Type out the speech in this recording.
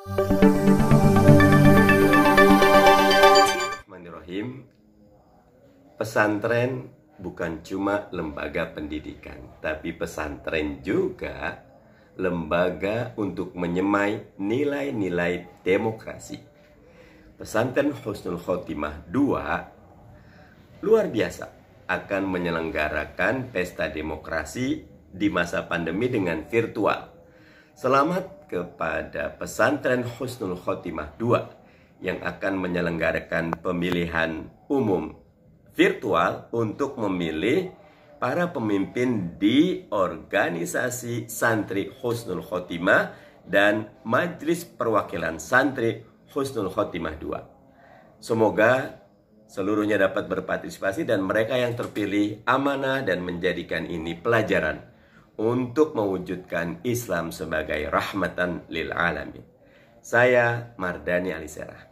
Bismillahirrahmanirrahim. Pesantren bukan cuma lembaga pendidikan, tapi pesantren juga lembaga untuk menyemai nilai-nilai demokrasi. Pesantren Husnul Khotimah 2 luar biasa akan menyelenggarakan pesta demokrasi di masa pandemi dengan virtual. Selamat kepada pesantren Husnul Khotimah 2 yang akan menyelenggarakan pemilihan umum virtual untuk memilih para pemimpin di organisasi santri Husnul Khotimah dan Majelis Perwakilan Santri Husnul Khotimah II. Semoga seluruhnya dapat berpartisipasi dan mereka yang terpilih amanah dan menjadikan ini pelajaran untuk mewujudkan Islam sebagai rahmatan lil alamin. Saya Mardani Alisera.